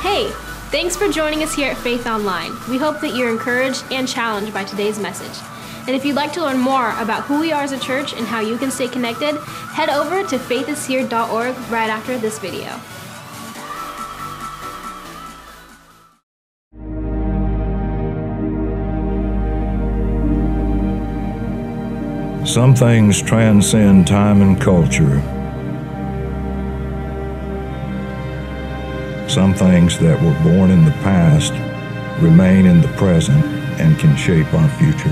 Hey, thanks for joining us here at Faith Online. We hope that you're encouraged and challenged by today's message. And if you'd like to learn more about who we are as a church and how you can stay connected, head over to faithishere.org right after this video. Some things transcend time and culture. Some things that were born in the past remain in the present and can shape our future.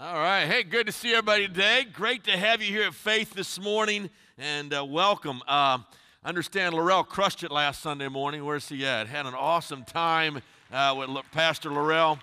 All right. Hey, good to see everybody today. Great to have you here at Faith this morning, and uh, welcome. Uh, understand Laurel crushed it last Sunday morning. Where's he at? Had an awesome time uh, with Pastor Laurel.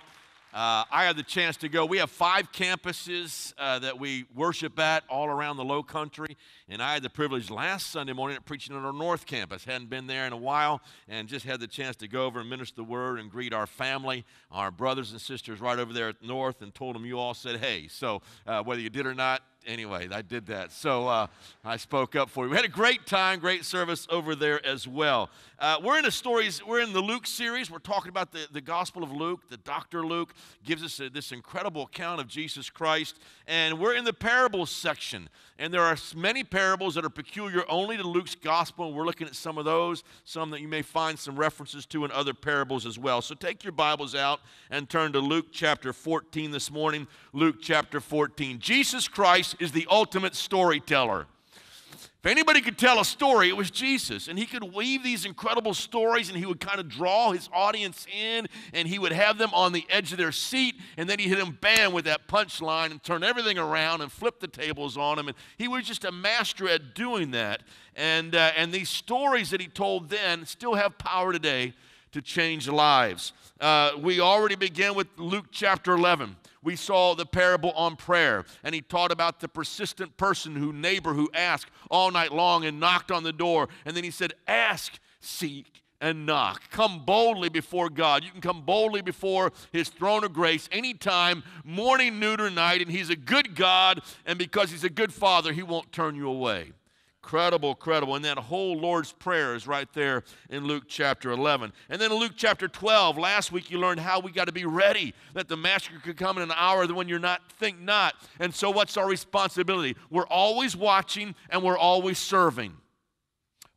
Uh, I had the chance to go. We have five campuses uh, that we worship at all around the low country. And I had the privilege last Sunday morning of preaching at our North Campus. Hadn't been there in a while and just had the chance to go over and minister the word and greet our family, our brothers and sisters right over there at North, and told them you all said hey. So uh, whether you did or not, anyway, I did that. So uh, I spoke up for you. We had a great time, great service over there as well. Uh, we're in a stories, we're in the Luke series. We're talking about the, the Gospel of Luke. The Dr. Luke gives us a, this incredible account of Jesus Christ. And we're in the parables section. And there are many parables that are peculiar only to Luke's Gospel. And we're looking at some of those, some that you may find some references to in other parables as well. So take your Bibles out and turn to Luke chapter 14 this morning. Luke chapter 14. Jesus Christ is the ultimate storyteller. If anybody could tell a story, it was Jesus. And he could weave these incredible stories and he would kind of draw his audience in and he would have them on the edge of their seat. And then he hit them bam with that punchline and turn everything around and flip the tables on them. And he was just a master at doing that. And, uh, and these stories that he told then still have power today to change lives. Uh, we already began with Luke chapter 11 we saw the parable on prayer and he taught about the persistent person who neighbor who asked all night long and knocked on the door and then he said ask seek and knock. Come boldly before god. You can come boldly before his throne of grace anytime morning noon or night and he's a good god and because he's a good father he won't turn you away Incredible, credible. And that whole Lord's Prayer is right there in Luke chapter 11. And then in Luke chapter 12, last week you learned how we got to be ready, that the Master could come in an hour when you're not, think not. And so what's our responsibility? We're always watching and we're always serving.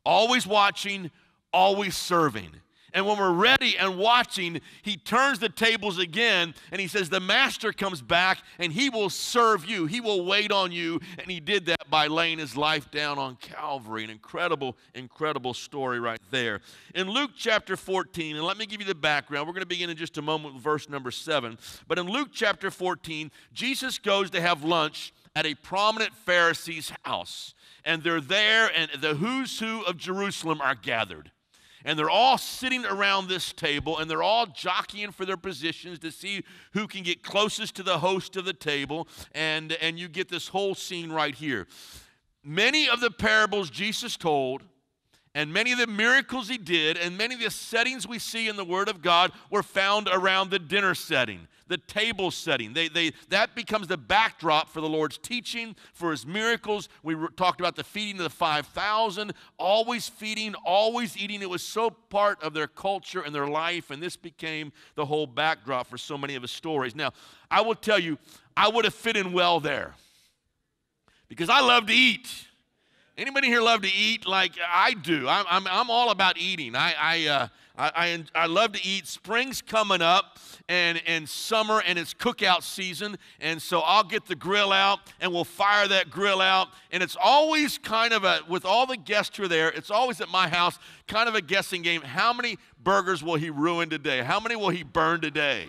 Always watching, always serving. And when we're ready and watching, he turns the tables again and he says, The master comes back and he will serve you. He will wait on you. And he did that by laying his life down on Calvary. An incredible, incredible story right there. In Luke chapter 14, and let me give you the background. We're going to begin in just a moment with verse number 7. But in Luke chapter 14, Jesus goes to have lunch at a prominent Pharisee's house. And they're there, and the who's who of Jerusalem are gathered and they're all sitting around this table and they're all jockeying for their positions to see who can get closest to the host of the table. And and you get this whole scene right here. Many of the parables jesus told and many of the miracles he did and many of the settings we see in the word of god were found around the dinner setting the table setting. They, they, that becomes the backdrop for the Lord's teaching, for his miracles. We talked about the feeding of the 5,000, always feeding, always eating. It was so part of their culture and their life, and this became the whole backdrop for so many of his stories. Now, I will tell you, I would have fit in well there because I love to eat. Anybody here love to eat like I do? I'm, I'm, I'm all about eating. I, I, uh, I, I, I, love to eat. Spring's coming up and, and summer and it's cookout season. And so I'll get the grill out and we'll fire that grill out. And it's always kind of a, with all the guests who are there, it's always at my house, kind of a guessing game. How many burgers will he ruin today? How many will he burn today?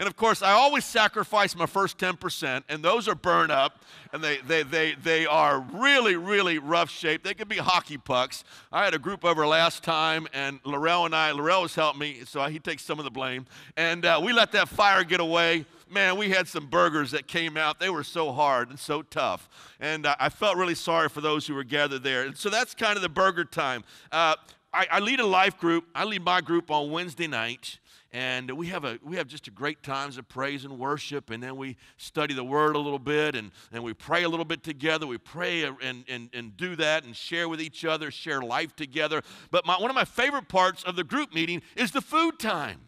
And of course, I always sacrifice my first 10%, and those are burned up, and they, they, they, they are really, really rough shape. They could be hockey pucks. I had a group over last time, and Laurel and I, Laurel was helping me, so he takes some of the blame. And uh, we let that fire get away. Man, we had some burgers that came out. They were so hard and so tough. And uh, I felt really sorry for those who were gathered there. And so that's kind of the burger time. Uh, I, I lead a life group. I lead my group on Wednesday night. And we have a we have just a great times of praise and worship and then we study the word a little bit and, and we pray a little bit together we pray and, and, and do that and share with each other share life together but my, one of my favorite parts of the group meeting is the food time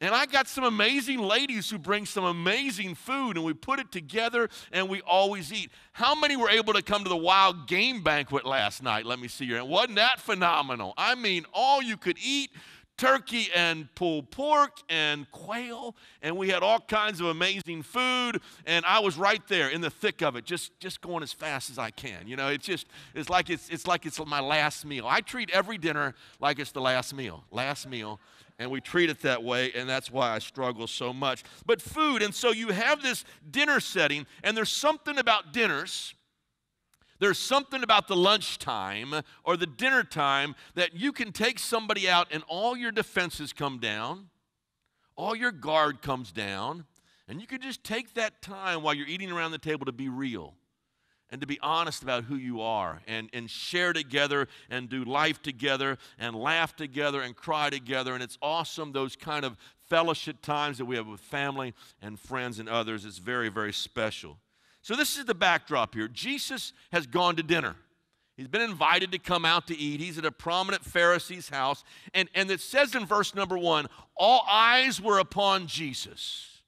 and I got some amazing ladies who bring some amazing food, and we put it together and we always eat. How many were able to come to the wild game banquet last night? Let me see your hand. Wasn't that phenomenal? I mean, all you could eat turkey and pulled pork and quail and we had all kinds of amazing food and i was right there in the thick of it just just going as fast as i can you know? It's just it's like it's it's like it's my last meal. I treat every dinner like it's the last meal last meal and we treat it that way and that's why i struggle so much. But food and so you have this dinner setting and there's something about dinners there's something about the lunchtime or the dinner time that you can take somebody out and all your defenses come down, all your guard comes down, and you can just take that time while you're eating around the table to be real and to be honest about who you are and, and share together and do life together and laugh together and cry together. And it's awesome, those kind of fellowship times that we have with family and friends and others. It's very, very special. So, this is the backdrop here. Jesus has gone to dinner. He's been invited to come out to eat. He's at a prominent Pharisee's house. And, and it says in verse number one all eyes were upon Jesus.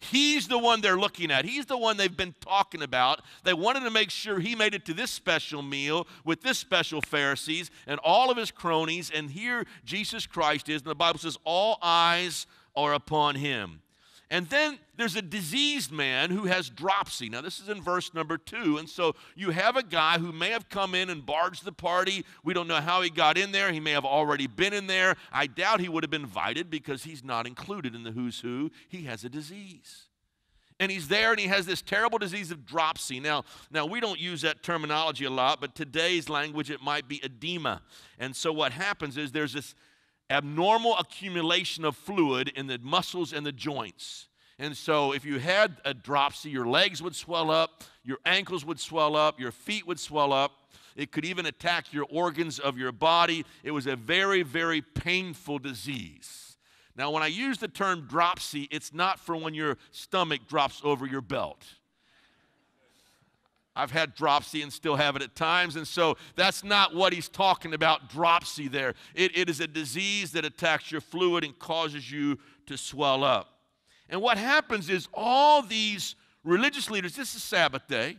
He's the one they're looking at. He's the one they've been talking about. They wanted to make sure he made it to this special meal with this special Pharisees and all of his cronies. And here Jesus Christ is. And the Bible says, All eyes are upon him. And then there's a diseased man who has dropsy. Now, this is in verse number two. And so you have a guy who may have come in and barged the party. We don't know how he got in there. He may have already been in there. I doubt he would have been invited because he's not included in the who's who. He has a disease. And he's there and he has this terrible disease of dropsy. Now, now we don't use that terminology a lot, but today's language it might be edema. And so what happens is there's this abnormal accumulation of fluid in the muscles and the joints. And so, if you had a dropsy, your legs would swell up, your ankles would swell up, your feet would swell up. It could even attack your organs of your body. It was a very, very painful disease. Now, when I use the term dropsy, it's not for when your stomach drops over your belt. I've had dropsy and still have it at times. And so that's not what he's talking about, dropsy there. It, it is a disease that attacks your fluid and causes you to swell up. And what happens is all these religious leaders, this is Sabbath day,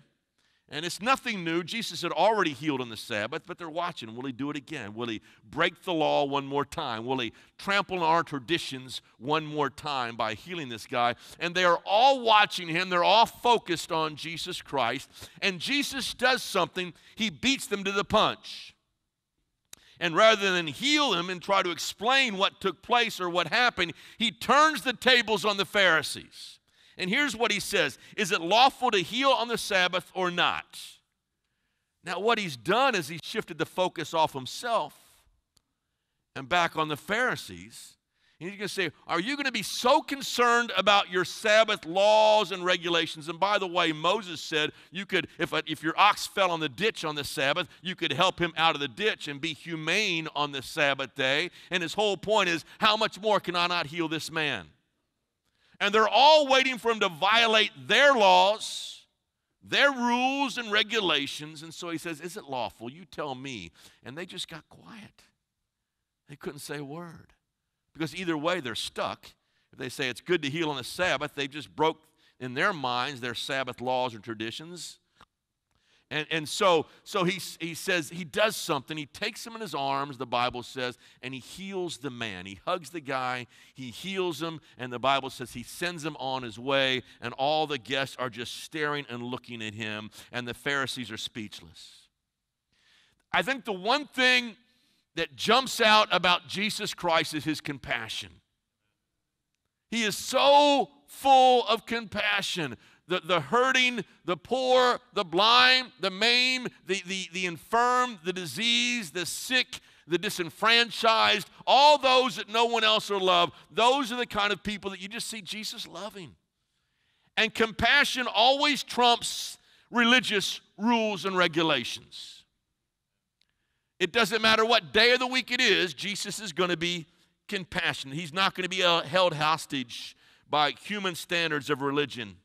and it's nothing new. Jesus had already healed on the Sabbath, but they're watching. Will he do it again? Will he break the law one more time? Will he trample on our traditions one more time by healing this guy? And they are all watching him. They're all focused on Jesus Christ. And Jesus does something, he beats them to the punch. And rather than heal him and try to explain what took place or what happened, he turns the tables on the Pharisees. And here's what he says Is it lawful to heal on the Sabbath or not? Now, what he's done is he shifted the focus off himself and back on the Pharisees. And he's going to say, Are you going to be so concerned about your Sabbath laws and regulations? And by the way, Moses said you could, if, a, if your ox fell on the ditch on the Sabbath, you could help him out of the ditch and be humane on the Sabbath day. And his whole point is, How much more can I not heal this man? And they're all waiting for him to violate their laws, their rules and regulations. And so he says, Is it lawful? You tell me. And they just got quiet. They couldn't say a word. Because either way, they're stuck. If they say it's good to heal on the Sabbath, they just broke in their minds their Sabbath laws or traditions. And, and so, so he, he says he does something. He takes him in his arms, the Bible says, and he heals the man. He hugs the guy, he heals him, and the Bible says he sends him on his way, and all the guests are just staring and looking at him, and the Pharisees are speechless. I think the one thing that jumps out about Jesus Christ is his compassion. He is so full of compassion the, the hurting, the poor, the blind, the maimed, the, the, the infirm, the diseased, the sick, the disenfranchised, all those that no one else will love, those are the kind of people that you just see Jesus loving. And compassion always trumps religious rules and regulations. It doesn't matter what day of the week it is, Jesus is going to be compassionate. He's not going to be held hostage by human standards of religion.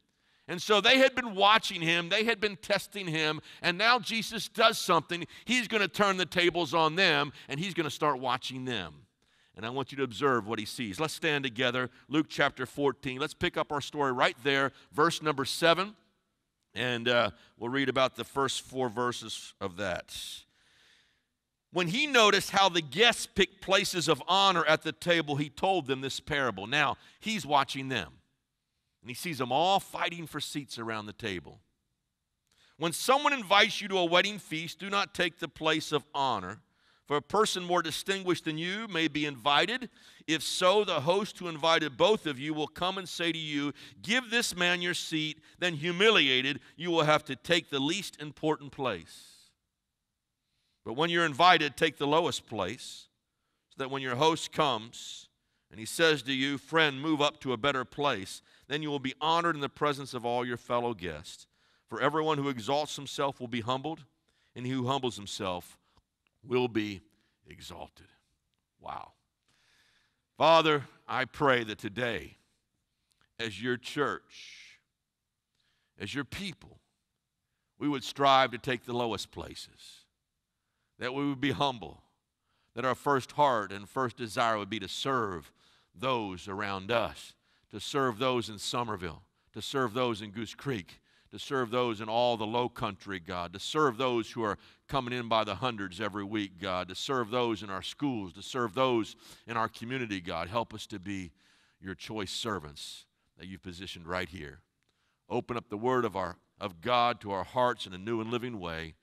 And so they had been watching him, they had been testing him, and now Jesus does something. He's going to turn the tables on them, and he's going to start watching them. And I want you to observe what he sees. Let's stand together. Luke chapter 14. Let's pick up our story right there, verse number 7. And uh, we'll read about the first four verses of that. When he noticed how the guests picked places of honor at the table, he told them this parable. Now, he's watching them, and he sees them all fighting for seats around the table. When someone invites you to a wedding feast, do not take the place of honor, for a person more distinguished than you may be invited. If so, the host who invited both of you will come and say to you, Give this man your seat. Then, humiliated, you will have to take the least important place. But when you're invited, take the lowest place, so that when your host comes and he says to you, Friend, move up to a better place, then you will be honored in the presence of all your fellow guests. For everyone who exalts himself will be humbled, and he who humbles himself will be exalted. Wow. Father, I pray that today, as your church, as your people, we would strive to take the lowest places that we would be humble, that our first heart and first desire would be to serve those around us, to serve those in Summerville, to serve those in Goose Creek, to serve those in all the low country, God, to serve those who are coming in by the hundreds every week, God, to serve those in our schools, to serve those in our community, God. Help us to be your choice servants that you've positioned right here. Open up the word of, our, of God to our hearts in a new and living way.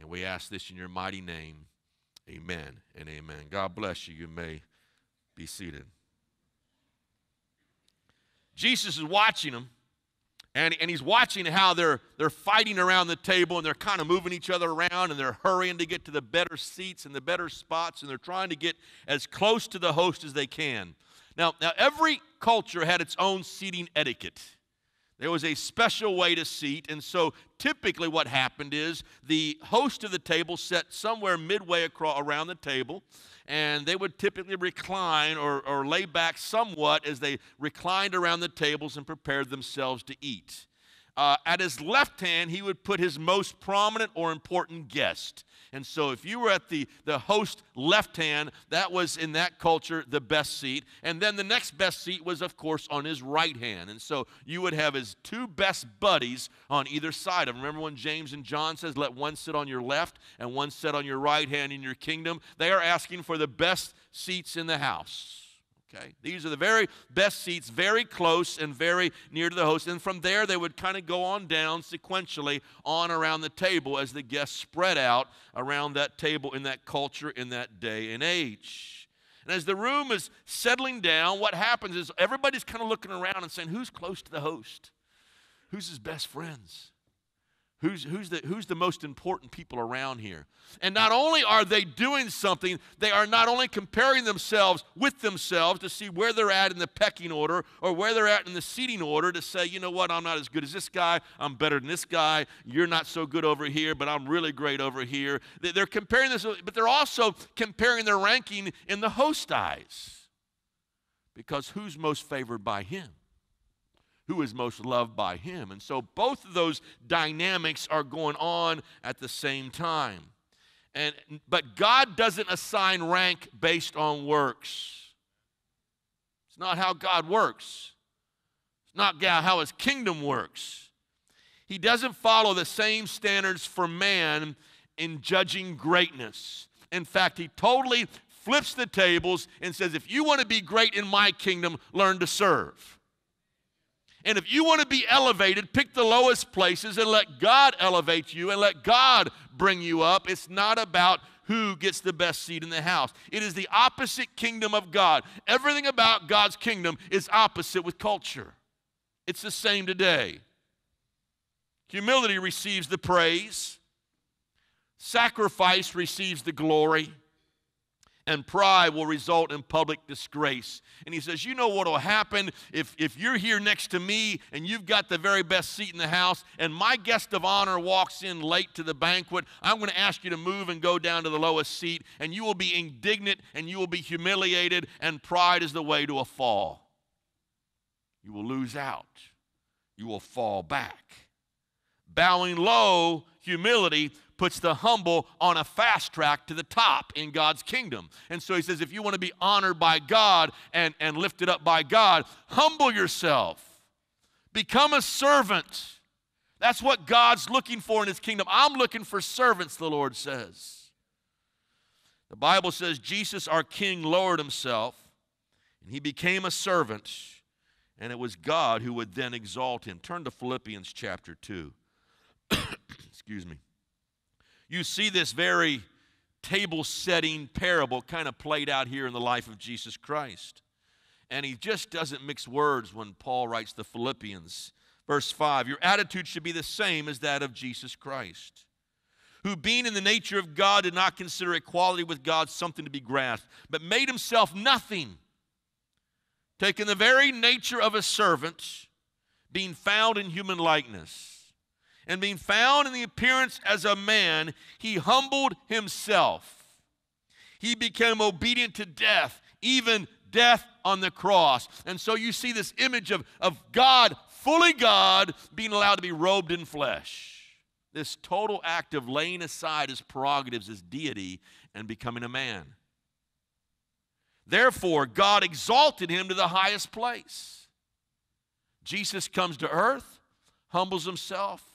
And we ask this in your mighty name. Amen and amen. God bless you. You may be seated. Jesus is watching them, and, and he's watching how they're, they're fighting around the table and they're kind of moving each other around and they're hurrying to get to the better seats and the better spots and they're trying to get as close to the host as they can. Now, now every culture had its own seating etiquette. There was a special way to seat, and so typically what happened is the host of the table sat somewhere midway across, around the table, and they would typically recline or, or lay back somewhat as they reclined around the tables and prepared themselves to eat. Uh, at his left hand, he would put his most prominent or important guest. And so, if you were at the, the host left hand, that was in that culture the best seat. And then the next best seat was, of course, on his right hand. And so, you would have his two best buddies on either side. Remember when James and John says, Let one sit on your left and one sit on your right hand in your kingdom? They are asking for the best seats in the house. Okay? These are the very best seats, very close and very near to the host. And from there, they would kind of go on down sequentially on around the table as the guests spread out around that table in that culture in that day and age. And as the room is settling down, what happens is everybody's kind of looking around and saying, Who's close to the host? Who's his best friends? Who's, who's, the, who's the most important people around here? And not only are they doing something, they are not only comparing themselves with themselves to see where they're at in the pecking order or where they're at in the seating order to say, you know what, I'm not as good as this guy, I'm better than this guy, you're not so good over here, but I'm really great over here. They're comparing this, but they're also comparing their ranking in the host eyes. Because who's most favored by him? Who is most loved by him. And so both of those dynamics are going on at the same time. And, but God doesn't assign rank based on works. It's not how God works. It's not how his kingdom works. He doesn't follow the same standards for man in judging greatness. In fact, he totally flips the tables and says, if you want to be great in my kingdom, learn to serve. And if you want to be elevated, pick the lowest places and let God elevate you and let God bring you up. It's not about who gets the best seat in the house. It is the opposite kingdom of God. Everything about God's kingdom is opposite with culture. It's the same today. Humility receives the praise, sacrifice receives the glory, and pride will result in public disgrace. And he says, You know what will happen if, if you're here next to me and you've got the very best seat in the house, and my guest of honor walks in late to the banquet? I'm going to ask you to move and go down to the lowest seat, and you will be indignant and you will be humiliated, and pride is the way to a fall. You will lose out, you will fall back. Bowing low, humility, puts the humble on a fast track to the top in God's kingdom. And so he says, if you want to be honored by God and, and lifted up by God, humble yourself, become a servant. That's what God's looking for in his kingdom. I'm looking for servants, the Lord says. The Bible says Jesus, our King, lowered himself and he became a servant, and it was God who would then exalt him. Turn to Philippians chapter 2. Excuse me you see this very table setting parable kind of played out here in the life of Jesus Christ. And he just doesn't mix words when Paul writes the Philippians. Verse 5 Your attitude should be the same as that of Jesus Christ, who, being in the nature of God, did not consider equality with God something to be grasped, but made himself nothing, taking the very nature of a servant, being found in human likeness and being found in the appearance as a man, he humbled himself. He became obedient to death, even death on the cross. And so you see this image of, of God, fully God, being allowed to be robed in flesh. This total act of laying aside his prerogatives as deity and becoming a man. Therefore, God exalted him to the highest place. Jesus comes to earth, humbles himself,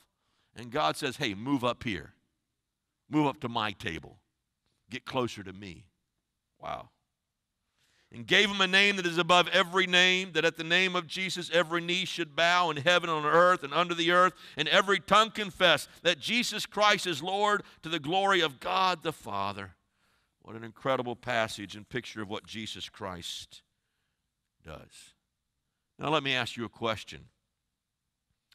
and God says, hey, move up here. Move up to my table. Get closer to me. Wow. And gave him a name that is above every name, that at the name of Jesus every knee should bow in heaven, on earth, and under the earth, and every tongue confess that Jesus Christ is Lord to the glory of God the Father. What an incredible passage and picture of what Jesus Christ does. Now, let me ask you a question.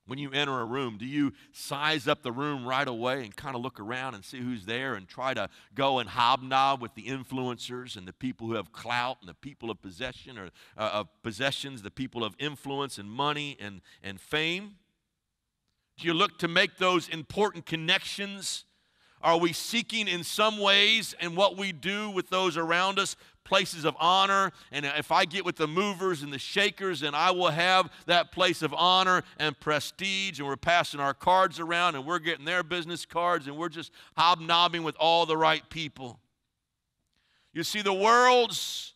When you enter a room, do you size up the room right away and kind of look around and see who's there and try to go and hobnob with the influencers and the people who have clout and the people of possession or uh, of possessions, the people of influence and money and, and fame? Do you look to make those important connections? Are we seeking in some ways in what we do with those around us places of honor. And if I get with the movers and the shakers, then I will have that place of honor and prestige. And we're passing our cards around and we're getting their business cards and we're just hobnobbing with all the right people. You see, the world's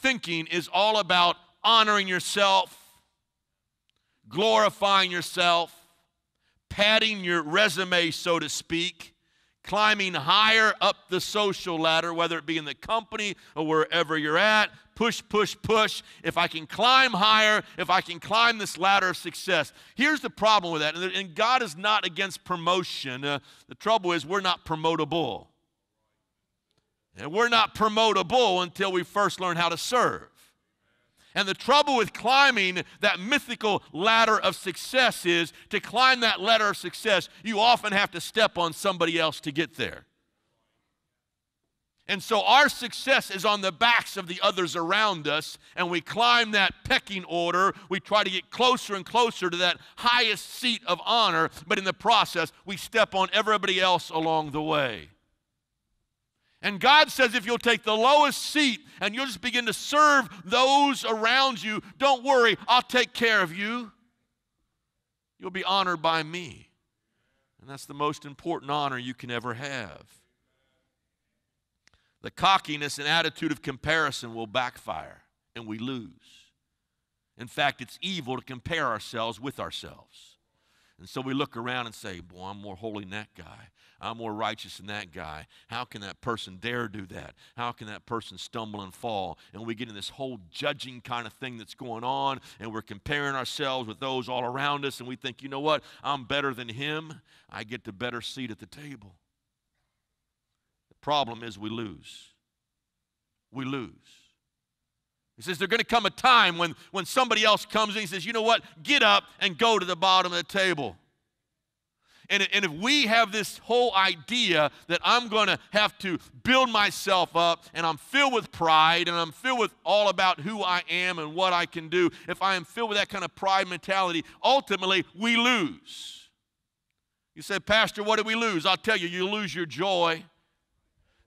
thinking is all about honoring yourself, glorifying yourself, padding your resume, so to speak climbing higher up the social ladder, whether it be in the company or wherever you're at. Push, push, push. If I can climb higher, if I can climb this ladder of success. Here's the problem with that, and God is not against promotion. Uh, the trouble is, we're not promotable. And we're not promotable until we first learn how to serve. And the trouble with climbing that mythical ladder of success is to climb that ladder of success, you often have to step on somebody else to get there. And so our success is on the backs of the others around us, and we climb that pecking order. We try to get closer and closer to that highest seat of honor, but in the process, we step on everybody else along the way. And God says if you'll take the lowest seat and you'll just begin to serve those around you, don't worry, I'll take care of you. You'll be honored by me. And that's the most important honor you can ever have. The cockiness and attitude of comparison will backfire and we lose. In fact, it's evil to compare ourselves with ourselves. And so we look around and say, Boy, I'm more holy than that guy. I'm more righteous than that guy. How can that person dare do that? How can that person stumble and fall? And we get in this whole judging kind of thing that's going on, and we're comparing ourselves with those all around us, and we think, you know what? I'm better than him. I get the better seat at the table. The problem is we lose. We lose. He says, There's going to come a time when, when somebody else comes and he says, You know what? Get up and go to the bottom of the table. And, and if we have this whole idea that I'm going to have to build myself up and I'm filled with pride and I'm filled with all about who I am and what I can do, if I am filled with that kind of pride mentality, ultimately we lose. You say, Pastor, what do we lose? I'll tell you, you lose your joy.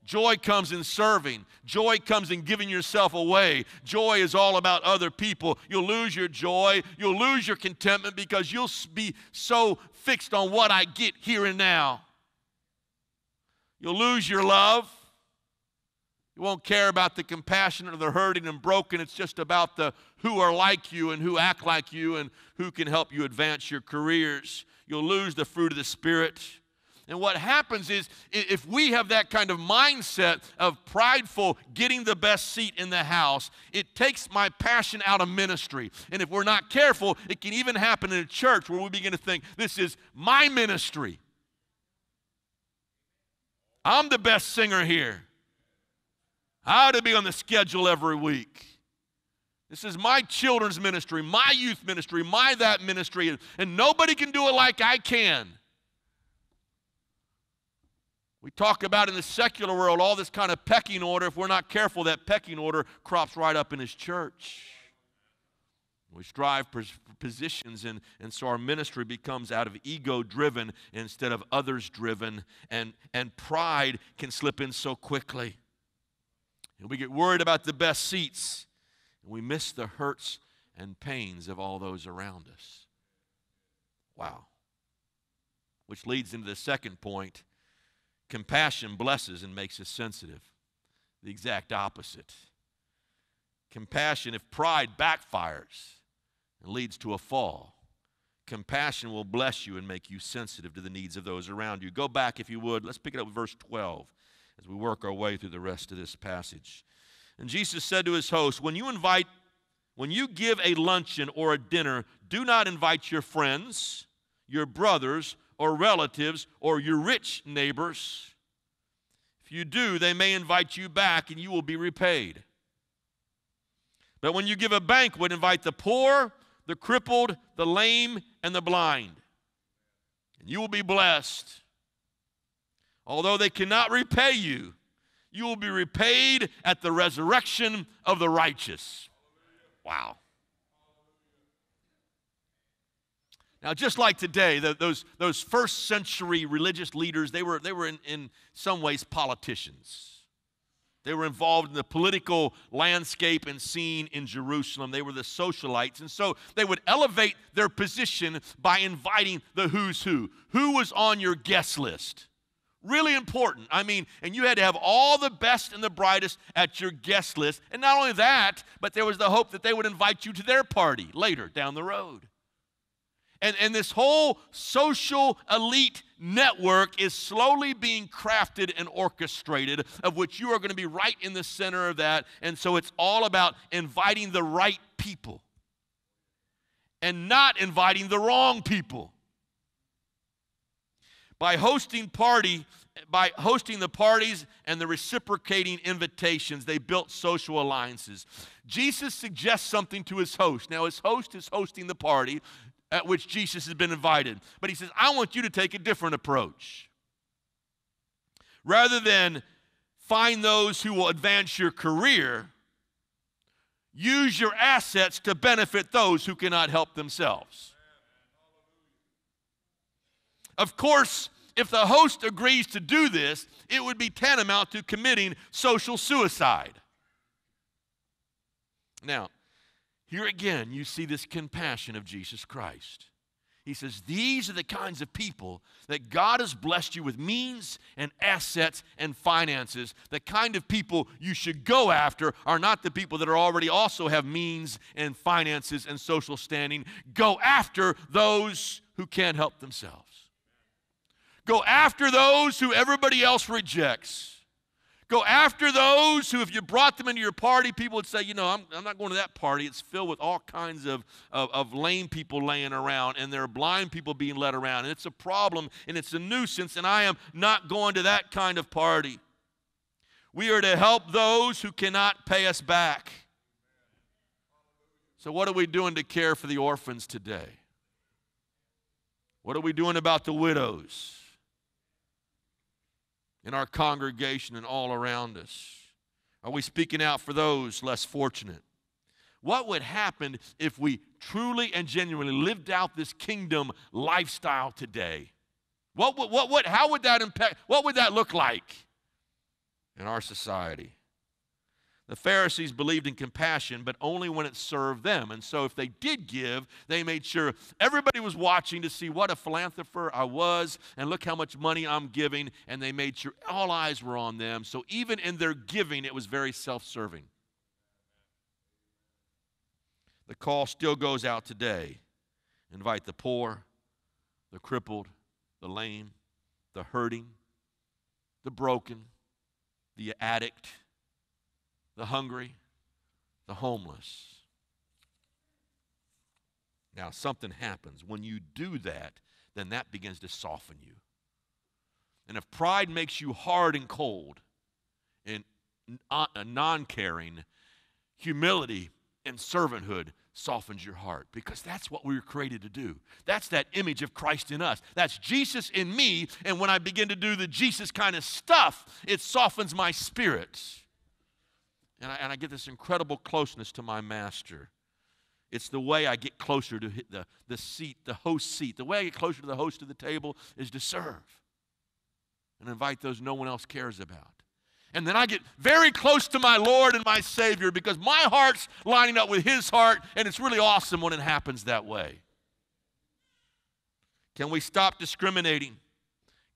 Joy comes in serving. Joy comes in giving yourself away. Joy is all about other people. You'll lose your joy. You'll lose your contentment because you'll be so fixed on what I get here and now. You'll lose your love. You won't care about the compassionate or the hurting and broken. It's just about the who are like you and who act like you and who can help you advance your careers. You'll lose the fruit of the Spirit. And what happens is, if we have that kind of mindset of prideful getting the best seat in the house, it takes my passion out of ministry. And if we're not careful, it can even happen in a church where we begin to think, this is my ministry. I'm the best singer here. I ought to be on the schedule every week. This is my children's ministry, my youth ministry, my that ministry, and, nobody can do it like I can. We talk about in the secular world all this kind of pecking order. If we're not careful, that pecking order crops right up in his church. We strive for positions, and, and so our ministry becomes out of ego driven instead of others driven, and, and pride can slip in so quickly. And we get worried about the best seats, and we miss the hurts and pains of all those around us. Wow. Which leads into the second point Compassion blesses and makes us sensitive. The exact opposite. Compassion, if pride backfires and leads to a fall, compassion will bless you and make you sensitive to the needs of those around you. Go back, if you would. Let's pick it up with verse 12 as we work our way through the rest of this passage. And Jesus said to his host, When you invite, when you give a luncheon or a dinner, do not invite your friends, your brothers, or relatives or your rich neighbors. If you do, they may invite you back and you will be repaid. But when you give a banquet, invite the poor, the crippled, the lame, and the blind. And you will be blessed. Although they cannot repay you, you will be repaid at the resurrection of the righteous. Wow. Now, just like today, the, those, those first century religious leaders, they were, they were in, in some ways politicians. They were involved in the political landscape and scene in Jerusalem. They were the socialites. And so they would elevate their position by inviting the who's who. Who was on your guest list? Really important. I mean, and you had to have all the best and the brightest at your guest list. And not only that, but there was the hope that they would invite you to their party later down the road. And, and this whole social elite network is slowly being crafted and orchestrated, of which you are going to be right in the center of that. And so it's all about inviting the right people and not inviting the wrong people. By hosting party, by hosting the parties and the reciprocating invitations, they built social alliances. Jesus suggests something to his host. Now, his host is hosting the party at which Jesus has been invited. But he says, I want you to take a different approach. Rather than find those who will advance your career, use your assets to benefit those who cannot help themselves. Of course, if the host agrees to do this, it would be tantamount to committing social suicide. Now, here again, you see this compassion of Jesus Christ. He says, These are the kinds of people that God has blessed you with means and assets and finances. The kind of people you should go after are not the people that are already also have means and finances and social standing. Go after those who can't help themselves. Go after those who everybody else rejects. Go after those who, if you brought them into your party, people would say, you know, I'm, I'm not going to that party. It's filled with all kinds of, of, of lame people laying around, and there are blind people being led around. And it's a problem, and it's a nuisance, and I am not going to that kind of party. We are to help those who cannot pay us back. So, what are we doing to care for the orphans today? What are we doing about the widows in our congregation and all around us? Are we speaking out for those less fortunate? What would happen if we truly and genuinely lived out this kingdom lifestyle today? What, what, what, how would that impact? What would that look like in our society? The Pharisees believed in compassion, but only when it served them. And so, if they did give, they made sure everybody was watching to see what a philanthropist I was and look how much money I'm giving. And they made sure all eyes were on them. So, even in their giving, it was very self serving. The call still goes out today invite the poor, the crippled, the lame, the hurting, the broken, the addict the hungry, the homeless. Now, something happens. When you do that, then that begins to soften you. And if pride makes you hard and cold and uh, non caring, humility and servanthood softens your heart because that's what we were created to do. That's that image of Christ in us. That's Jesus in me. And when I begin to do the Jesus kind of stuff, it softens my spirit and I, and I get this incredible closeness to my master. It's the way I get closer to the, the seat, the host seat. The way I get closer to the host of the table is to serve and invite those no one else cares about. And then I get very close to my Lord and my Savior because my heart's lining up with His heart, and it's really awesome when it happens that way. Can we stop discriminating?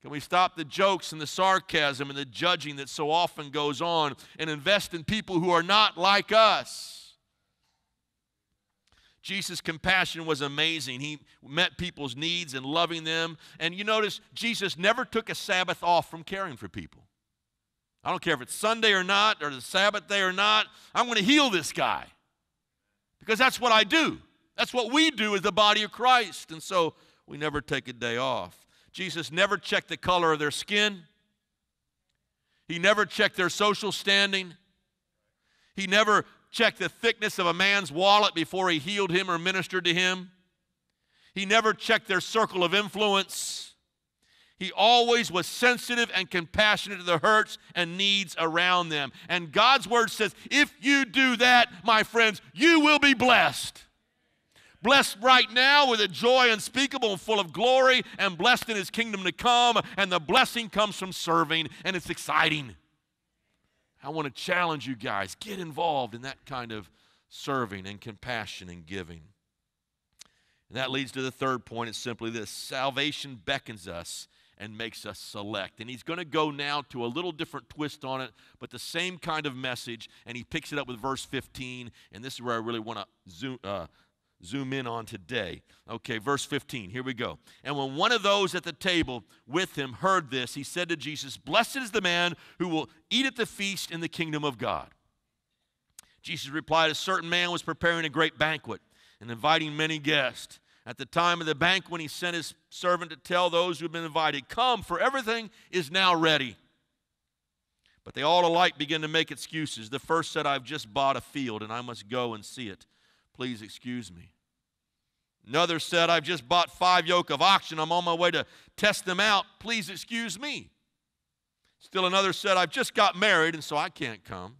Can we stop the jokes and the sarcasm and the judging that so often goes on and invest in people who are not like us? Jesus' compassion was amazing. He met people's needs and loving them. And you notice Jesus never took a Sabbath off from caring for people. I don't care if it's Sunday or not, or the Sabbath day or not, I'm going to heal this guy. Because that's what I do. That's what we do as the body of Christ. And so we never take a day off. Jesus never checked the color of their skin. He never checked their social standing. He never checked the thickness of a man's wallet before he healed him or ministered to him. He never checked their circle of influence. He always was sensitive and compassionate to the hurts and needs around them. And God's word says, if you do that, my friends, you will be blessed blessed right now with a joy unspeakable and full of glory, and blessed in his kingdom to come. And the blessing comes from serving, and it's exciting. I want to challenge you guys get involved in that kind of serving and compassion and giving. And that leads to the third point. It's simply this salvation beckons us and makes us select. And he's going to go now to a little different twist on it, but the same kind of message. And he picks it up with verse 15. And this is where I really want to zoom, uh, zoom in on today. Okay, verse 15, here we go. And when one of those at the table with him heard this, he said to Jesus, Blessed is the man who will eat at the feast in the kingdom of God. Jesus replied, A certain man was preparing a great banquet and inviting many guests. At the time of the banquet, when he sent his servant to tell those who had been invited, Come, for everything is now ready. But they all alike began to make excuses. The first said, I've just bought a field and I must go and see it. Please excuse me. Another said, I've just bought five yoke of oxen. I'm on my way to test them out. Please excuse me. Still another said, I've just got married, and so I can't come.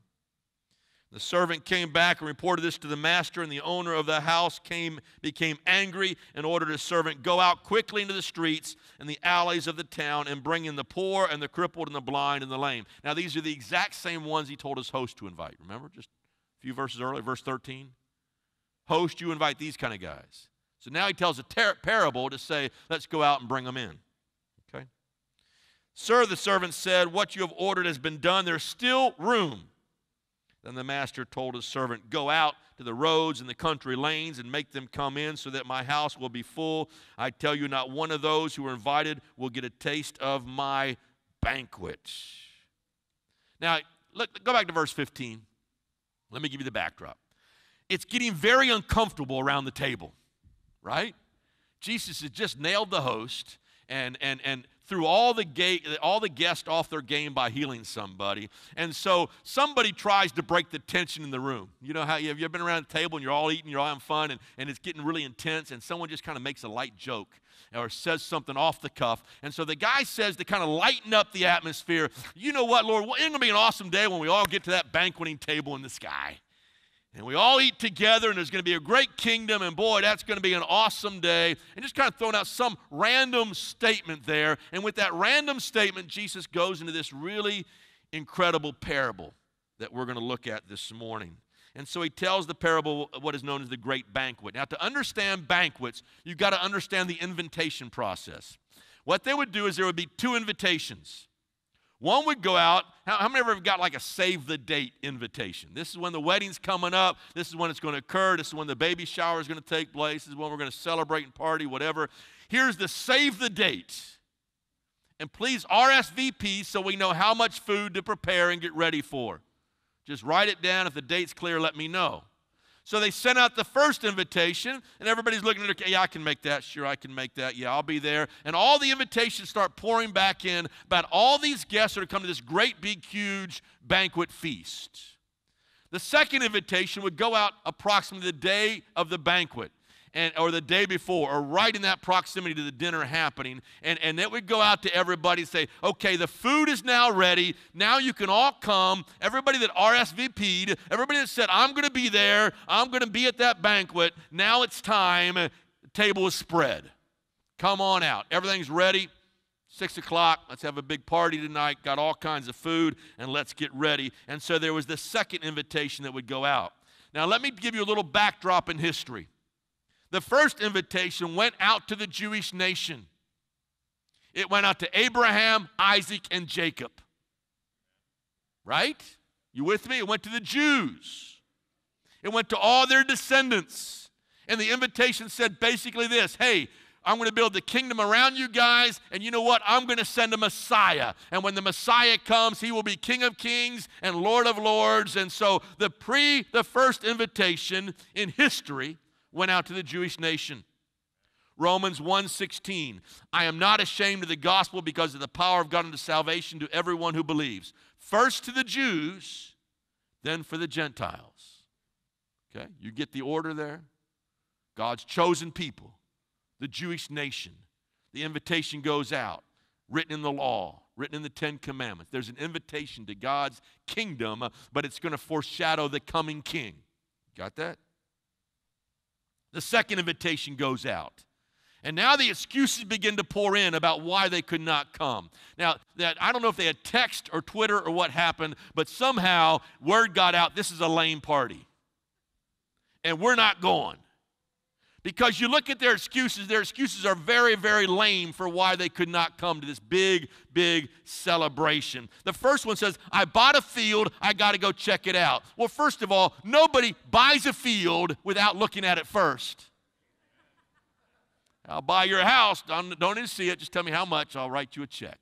The servant came back and reported this to the master, and the owner of the house came, became angry and ordered his servant, Go out quickly into the streets and the alleys of the town and bring in the poor and the crippled and the blind and the lame. Now, these are the exact same ones he told his host to invite. Remember, just a few verses earlier, verse 13? Host, you invite these kind of guys. So now he tells a ter- parable to say, let's go out and bring them in. Okay? Sir, the servant said, What you have ordered has been done. There's still room. Then the master told his servant, Go out to the roads and the country lanes and make them come in so that my house will be full. I tell you, not one of those who are invited will get a taste of my banquet. Now, look, go back to verse 15. Let me give you the backdrop it's getting very uncomfortable around the table, right? Jesus has just nailed the host and, and, and threw all the, ga- all the guests off their game by healing somebody. And so somebody tries to break the tension in the room. You know how you have you ever been around the table and you're all eating, you're all having fun, and, and it's getting really intense, and someone just kind of makes a light joke or says something off the cuff. And so the guy says to kind of lighten up the atmosphere, you know what, Lord, it's going to be an awesome day when we all get to that banqueting table in the sky. And we all eat together, and there's going to be a great kingdom, and boy, that's going to be an awesome day. And just kind of throwing out some random statement there. And with that random statement, Jesus goes into this really incredible parable that we're going to look at this morning. And so he tells the parable of what is known as the great banquet. Now, to understand banquets, you've got to understand the invitation process. What they would do is there would be two invitations. One would go out. How, how many you have got like a save the date invitation? This is when the wedding's coming up. This is when it's going to occur. This is when the baby shower is going to take place. This is when we're going to celebrate and party, whatever. Here's the save the date. And please RSVP so we know how much food to prepare and get ready for. Just write it down. If the date's clear, let me know. So they sent out the first invitation, and everybody's looking at it. Yeah, I can make that. Sure, I can make that. Yeah, I'll be there. And all the invitations start pouring back in about all these guests that are coming to this great, big, huge banquet feast. The second invitation would go out approximately the day of the banquet and, or the day before, or right in that proximity to the dinner happening. And, and it would go out to everybody and say, okay, the food is now ready. Now you can all come. Everybody that RSVP'd, everybody that said, I'm going to be there, I'm going to be at that banquet, now it's time. Table is spread. Come on out. Everything's ready. Six o'clock, let's have a big party tonight. Got all kinds of food, and let's get ready. And so there was the second invitation that would go out. Now, let me give you a little backdrop in history. The first invitation went out to the Jewish nation. It went out to Abraham, Isaac, and Jacob. Right? You with me? It went to the Jews. It went to all their descendants. And the invitation said basically this Hey, I'm going to build the kingdom around you guys, and you know what? I'm going to send a Messiah. And when the Messiah comes, he will be King of Kings and Lord of Lords. And so the pre the first invitation in history went out to the Jewish nation. Romans 1:16 I am not ashamed of the gospel because of the power of God unto salvation to everyone who believes. First to the Jews, then for the Gentiles. Okay? You get the order there? God's chosen people, the Jewish nation. The invitation goes out, written in the law, written in the 10 commandments. There's an invitation to God's kingdom, but it's going to foreshadow the coming king. Got that? The second invitation goes out. And now the excuses begin to pour in about why they could not come. Now, that I don't know if they had text or Twitter or what happened, but somehow word got out this is a lame party. And we're not going. Because you look at their excuses, their excuses are very, very lame for why they could not come to this big, big celebration. The first one says, I bought a field, I got to go check it out. Well, first of all, nobody buys a field without looking at it first. I'll buy your house, don't, don't even see it, just tell me how much, I'll write you a check.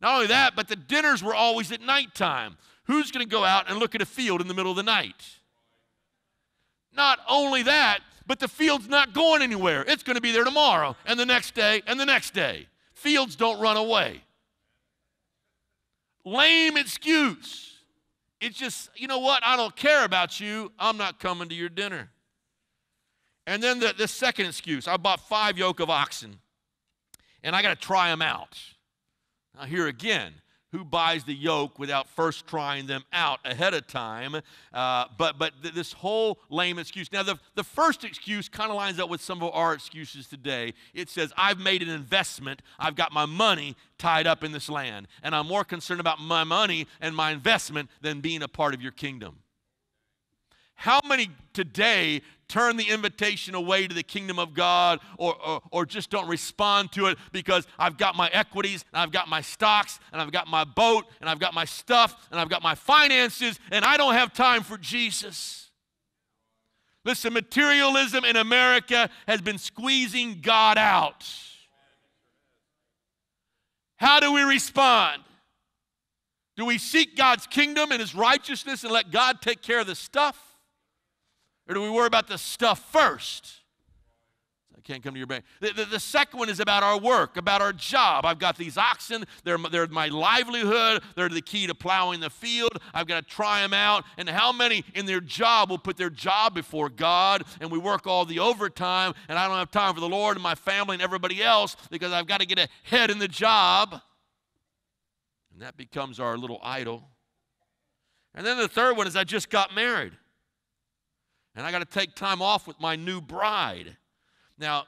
Not only that, but the dinners were always at nighttime. Who's going to go out and look at a field in the middle of the night? Not only that, but the field's not going anywhere. It's going to be there tomorrow and the next day and the next day. Fields don't run away. Lame excuse. It's just, you know what? I don't care about you. I'm not coming to your dinner. And then the, the second excuse I bought five yoke of oxen and I got to try them out. Now, here again, who buys the yoke without first trying them out ahead of time. Uh, but but th- this whole lame excuse. Now, the, the first excuse kind of lines up with some of our excuses today. It says, I've made an investment, I've got my money tied up in this land, and I'm more concerned about my money and my investment than being a part of your kingdom. How many today turn the invitation away to the kingdom of God or, or, or, just don't respond to it because I've got my equities and I've got my stocks and I've got my boat and I've got my stuff and I've got my finances and I don't have time for Jesus. Listen, materialism in America has been squeezing God out. How do we respond? Do we seek God's kingdom and his righteousness and let God take care of the stuff? Or do we worry about the stuff first? I can't come to your bank. The, the, the, second one is about our work, about our job. I've got these oxen, they're, they're my livelihood, they're the key to plowing the field. I've got to try them out. And how many in their job will put their job before God and we work all the overtime and I don't have time for the Lord and my family and everybody else because I've got to get ahead in the job. And that becomes our little idol. And then the third one is I just got married. And I got to take time off with my new bride. Now,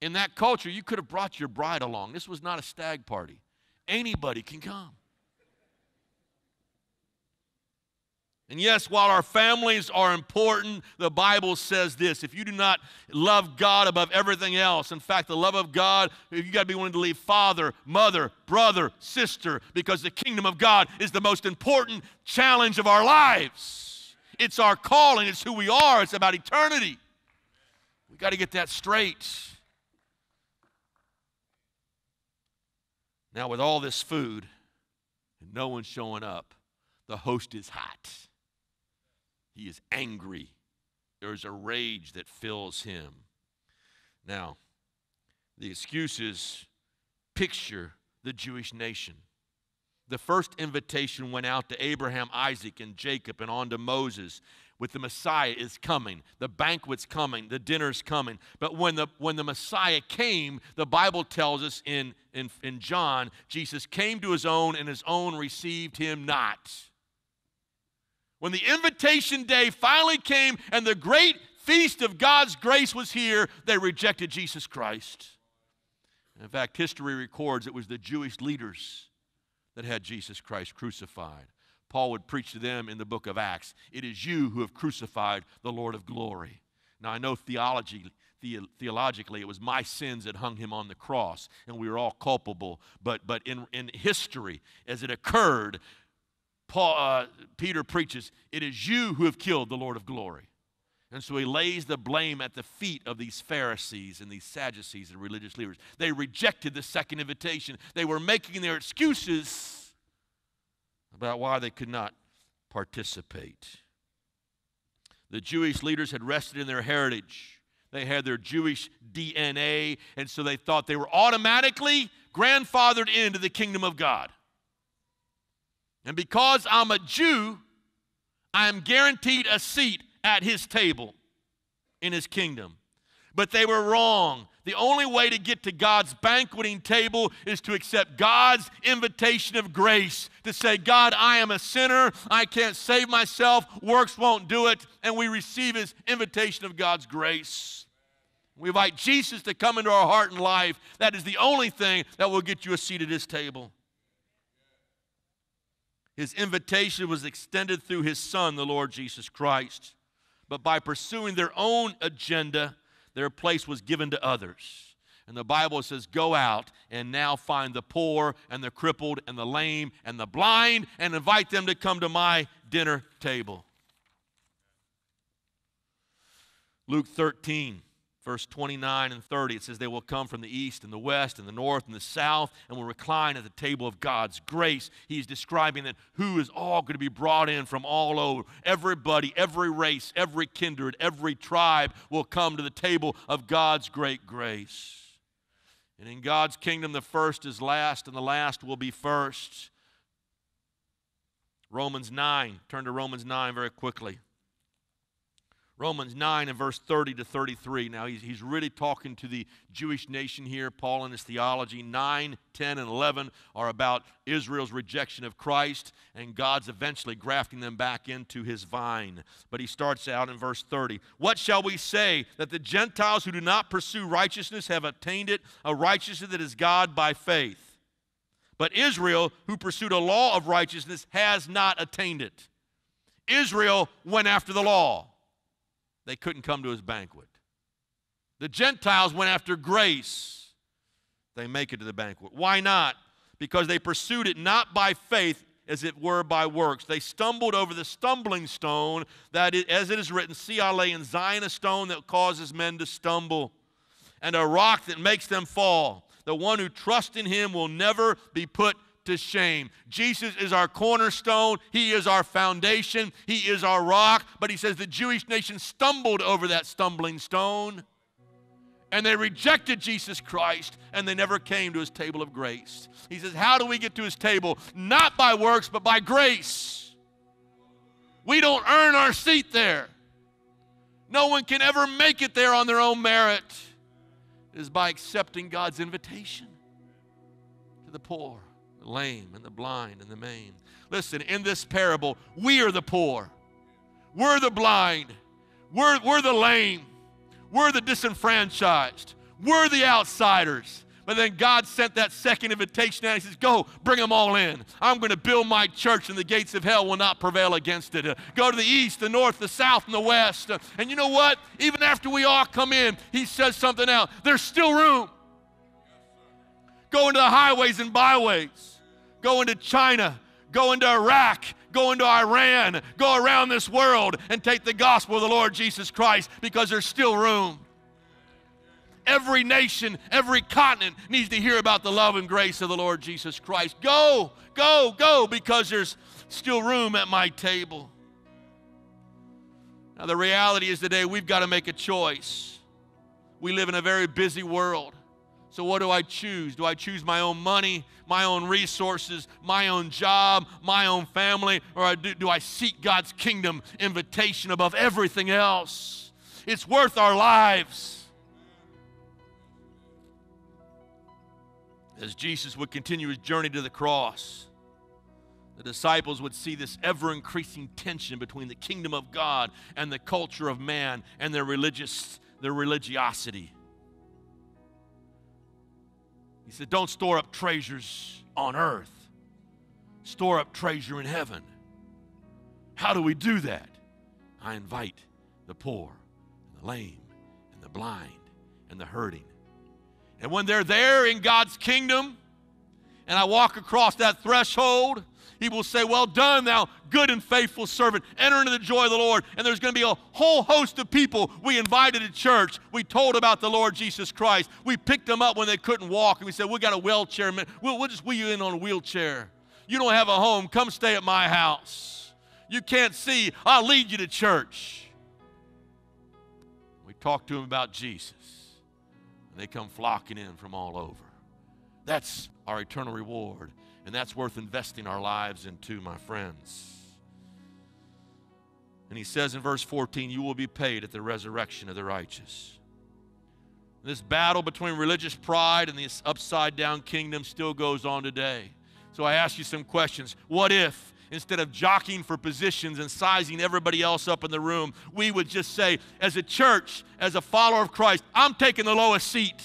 in that culture, you could have brought your bride along. This was not a stag party. Anybody can come. And yes, while our families are important, the Bible says this if you do not love God above everything else, in fact, the love of God, you got to be willing to leave father, mother, brother, sister, because the kingdom of God is the most important challenge of our lives. It's our calling, it's who we are, it's about eternity. We got to get that straight. Now, with all this food and no one showing up, the host is hot. He is angry. There is a rage that fills him. Now, the excuses picture the Jewish nation. The first invitation went out to Abraham, Isaac, and Jacob, and on to Moses. With the Messiah is coming, the banquet's coming, the dinner's coming. But when the when the Messiah came, the Bible tells us in, in, in John, Jesus came to his own, and his own received him not. When the invitation day finally came and the great feast of God's grace was here, they rejected Jesus Christ. In fact, history records it was the Jewish leaders that had Jesus Christ crucified. Paul would preach to them in the book of Acts It is you who have crucified the Lord of glory. Now, I know theology, the, theologically it was my sins that hung him on the cross, and we were all culpable. But, but in, in history, as it occurred, Paul, uh, Peter preaches, It is you who have killed the Lord of glory. And so he lays the blame at the feet of these Pharisees and these Sadducees and religious leaders. They rejected the second invitation. They were making their excuses about why they could not participate. The Jewish leaders had rested in their heritage. They had their Jewish DNA, and so they thought they were automatically grandfathered into the kingdom of God. And because I'm a Jew, I am guaranteed a seat at his table in his kingdom. But they were wrong. The only way to get to God's banqueting table is to accept God's invitation of grace. To say, God, I am a sinner. I can't save myself. Works won't do it. And we receive his invitation of God's grace. We invite Jesus to come into our heart and life. That is the only thing that will get you a seat at his table. His invitation was extended through his son, the Lord Jesus Christ. But by pursuing their own agenda, their place was given to others. And the Bible says, Go out and now find the poor and the crippled and the lame and the blind and invite them to come to my dinner table. Luke 13 verse 29 and 30, it says, They will come from the east and the west and the north and the south and will recline at the table of God's grace. He's describing that who is all going to be brought in from all over. Everybody, every race, every kindred, every tribe will come to the table of God's great grace. And in God's kingdom, the first is last and the last will be first. Romans 9, turn to Romans 9 very quickly. Romans 9 and verse 30 to 33. Now, he's, he's really talking to the Jewish nation here, Paul and his theology. 9, 10, and 11 are about Israel's rejection of Christ and God's eventually grafting them back into his vine. But he starts out in verse 30. What shall we say? That the Gentiles who do not pursue righteousness have attained it, a righteousness that is God by faith. But Israel, who pursued a law of righteousness, has not attained it. Israel went after the law they couldn't come to his banquet. The Gentiles went after grace. They make it to the banquet. Why not? Because they pursued it not by faith, as it were by works. They stumbled over the stumbling stone that, is, as it is written, See, I lay in Zion a stone that causes men to stumble, and a rock that makes them fall. The one who trusts in him will never be put to shame. Jesus is our cornerstone, He is our foundation, He is our rock. But He says the Jewish nation stumbled over that stumbling stone. and they rejected Jesus Christ and they never came to his table of grace. He says, How do we get to his table? Not by works, but by grace. We don't earn our seat there. No one can ever make it there on their own merit. It is by accepting God's invitation to the poor, lame, and the blind, and the maimed. Listen, in this parable, we are the poor, we're the blind, we're, we're the lame, we're the disenfranchised, we're the outsiders. But then God sent that second invitation out. He says, Go, bring them all in. I'm going to build my church, and the gates of hell will not prevail against it. Go to the east, the north, the south, and the west. And you know what? Even after we all come in, He says something else. There's still room. Go into the highways and byways. Go into China. Go into Iraq. Go into Iran. Go around this world and take the gospel of the Lord Jesus Christ because there's still room. Every nation, every continent needs to hear about the love and grace of the Lord Jesus Christ. Go, go, go, because there's still room at my table. Now, the reality is today we've got to make a choice. We live in a very busy world. So, what do I choose? Do I choose my own money, my own resources, my own job, my own family, or do, do I seek God's kingdom invitation above everything else? It's worth our lives. as Jesus would continue his journey to the cross, the disciples would see this ever increasing tension between the kingdom of God and the culture of man and their religious their religiosity. He said, Don't store up treasures on earth, store up treasure in heaven. How do we do that? I invite the poor, and the lame, and the blind, and the hurting and when they're there in God's kingdom, and I walk across that threshold, he will say, Well done, thou good and faithful servant. Enter into the joy of the Lord. And there's going to be a whole host of people we invited to church. We told about the Lord Jesus Christ. We picked them up when they couldn't walk, and we said, We got a wheelchair. We'll, we'll just wheel you in on a wheelchair. You don't have a home, come stay at my house. You can't see, I'll lead you to church. We talked to them about Jesus. And they come flocking in from all over. That's our eternal reward. And that's worth investing our lives into, my friends. And he says in verse 14, You will be paid at the resurrection of the righteous. This battle between religious pride and this upside down kingdom still goes on today. So I ask you some questions. What if instead of jockeying for positions and sizing everybody else up in the room, we would just say, as a church, as a follower of Christ, I'm taking the lowest seat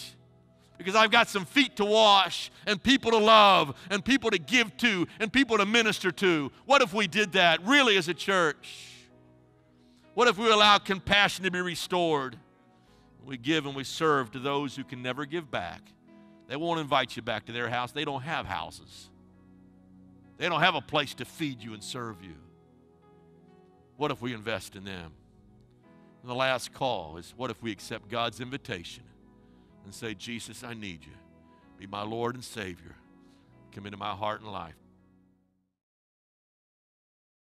because I've got some feet to wash and people to love and people to give to and people to minister to. What if we did that really as a church? What if we allow compassion to be restored? We give and we serve to those who can never give back. They won't invite you back to their house, they don't have houses. They don't have a place to feed you and serve you. What if we invest in them? And the last call is what if we accept God's invitation and say, Jesus, I need you. Be my Lord and Savior. Come into my heart and life.